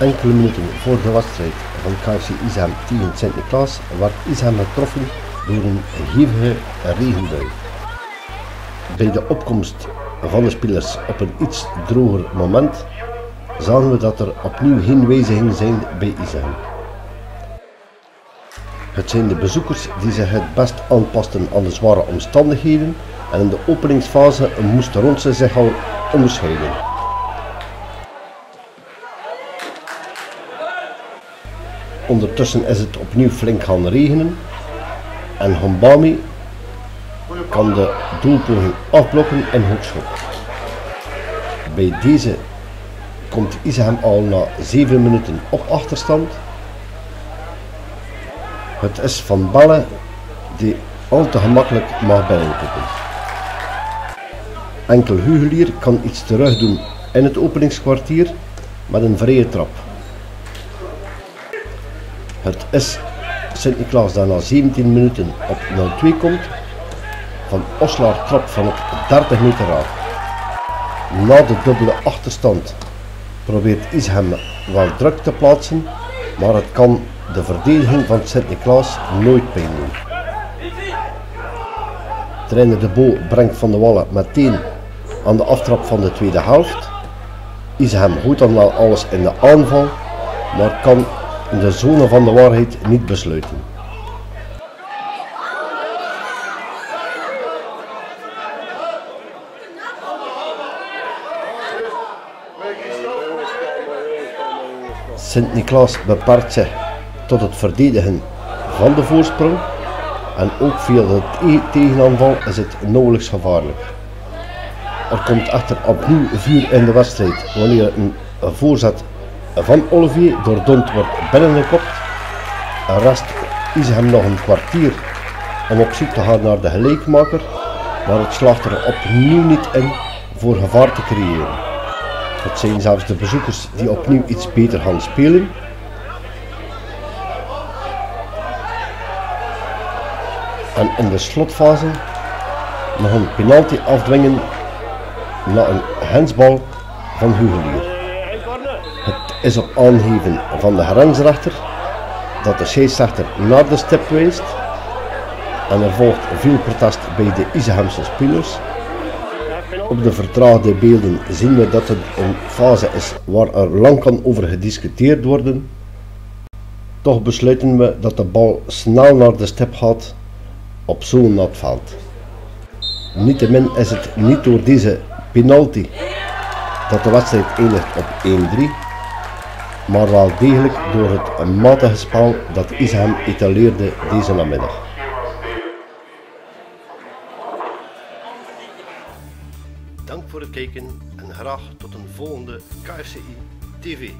Enkele minuten voor de wedstrijd van KFC Isham tegen Sint-Niklaas werd Isham getroffen door een hevige regenbui. Bij de opkomst van de spelers op een iets droger moment zagen we dat er opnieuw geen wijzigingen zijn bij Isham. Het zijn de bezoekers die zich het best aanpasten aan de zware omstandigheden en in de openingsfase moest Ronse zich al onderscheiden. Ondertussen is het opnieuw flink gaan regenen en Hombami kan de doelpoging afblokken in hoekschop. Bij deze komt Isham al na 7 minuten op achterstand. Het is Van Balle die al te gemakkelijk mag binnenkomen. Enkel Hugelier kan iets terug doen in het openingskwartier met een vrije trap. Het is Sint-Niklaas dat na 17 minuten op 0-2 komt. Van Oslaar trap van op 30 meter af. Na de dubbele achterstand probeert Isham wel druk te plaatsen, maar het kan de verdediging van Sint-Niklaas nooit pijn doen. Trainer De Bo brengt Van de Wallen meteen aan de aftrap van de tweede helft. Isham gooit dan wel alles in de aanval, maar kan in de zone van de waarheid niet besluiten. Sint-Niklaas beperkt zich tot het verdedigen van de voorsprong en ook via de tegenaanval is het nauwelijks gevaarlijk. Er komt echter opnieuw vuur in de wedstrijd wanneer een voorzet van Olivier door Dont wordt binnengekopt. Rest is hem nog een kwartier om op zoek te gaan naar de gelijkmaker, maar het slaagt er opnieuw niet in voor gevaar te creëren. Het zijn zelfs de bezoekers die opnieuw iets beter gaan spelen. En in de slotfase nog een penalty afdwingen na een hensbal van Hugelier. Is op aangeven van de grensrechter dat de scheidsrechter naar de stip wijst en er volgt veel protest bij de Isehamse spelers. Op de vertraagde beelden zien we dat het een fase is waar er lang kan over gediscuteerd worden. Toch besluiten we dat de bal snel naar de stip gaat op zo'n nat veld. Niettemin is het niet door deze penalty dat de wedstrijd eindigt op 1-3, maar wel degelijk door het matige spel dat Isham etaleerde deze namiddag. Dank voor het kijken en graag tot een volgende KFCI TV.